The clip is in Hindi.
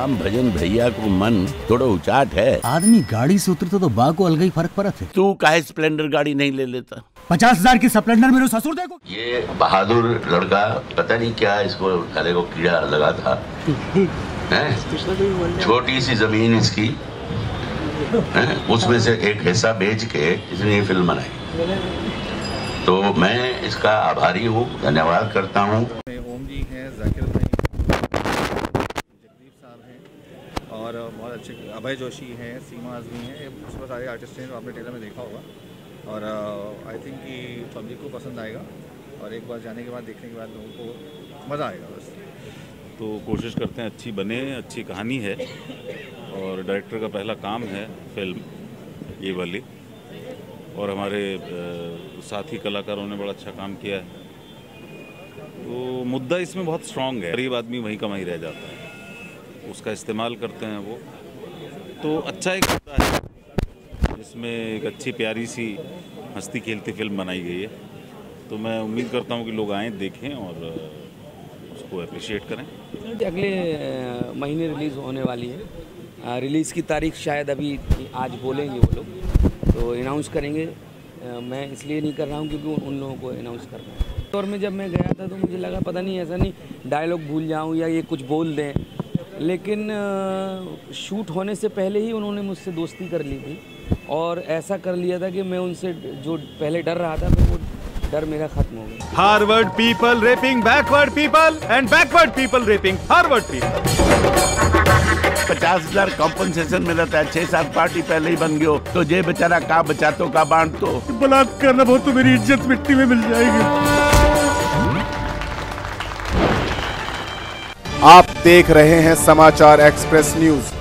नाम भजन भैया को मन थोड़ा उचाट है। आदमी गाड़ी से उतरता तो बा को अलग ही फ़र्क पड़ा थे। तू काहे स्प्लेंडर गाड़ी नहीं ले लेता? पचास हज़ार की स्प्लेंडर मेरे ससुर देखो। ये बहादुर लड़का पता नहीं क्या इसको गले को कीड़ा लगा था। छोटी सी ज़मीन इसकी। उसमें से एक हिस्सा बेच के इसने ये फ़िल्म बनाई। तो मैं इसका आभारी हूँ धन्यवाद करता हूँ। ओम जी हैं जाकिर और बहुत अच्छे अभय जोशी हैं, सीमा आजमी हैं बहुत सारे आर्टिस्ट हैं जो आपने ट्रेलर में देखा होगा। और आई थिंक कि पब्लिक को पसंद आएगा और एक बार जाने के बाद, देखने के बाद लोगों को मज़ा आएगा बस। तो कोशिश करते हैं अच्छी बने, अच्छी कहानी है और डायरेक्टर का पहला काम है फ़िल्म ये वाली। और हमारे साथी कलाकारों ने बड़ा अच्छा काम किया है। तो मुद्दा इसमें बहुत स्ट्रांग है। गरीब आदमी वहीं का वहीं रह जाता है। उसका इस्तेमाल करते हैं वो। तो अच्छा एक मुद्दा है, जिसमें एक अच्छी प्यारी सी हंसती खेलती फ़िल्म बनाई गई है। तो मैं उम्मीद करता हूँ कि लोग आएँ, देखें और उसको अप्रिशिएट करें। अगले महीने रिलीज़ होने वाली है। रिलीज़ की तारीख शायद अभी आज बोलेंगे वो लोग। तो अनाउंस करेंगे। मैं इसलिए नहीं कर रहा हूँ क्योंकि उन- लोगों को अनाउंस करना है। और में जब मैं गया था तो मुझे लगा, पता नहीं, ऐसा नहीं डायलॉग भूल जाऊँ या ये कुछ बोल दें। लेकिन शूट होने से पहले ही उन्होंने मुझसे दोस्ती कर ली थी। और ऐसा कर लिया था कि मैं उनसे जो पहले डर रहा था वो डर मेरा ख़त्म हो गया। Harvard people raping backward people and backward people raping Harvard people. पचास हज़ार कॉम्पनसेशन मिला था छह सात पार्टी पहले ही बन गयो। तो जे बेचारा का बचातो का बांट तो। बलात् करना बहुत तो मेरी इज़्ज़त मिट्टी में मिल जाएगी। आप देख रहे हैं समाचार एक्सप्रेस न्यूज़।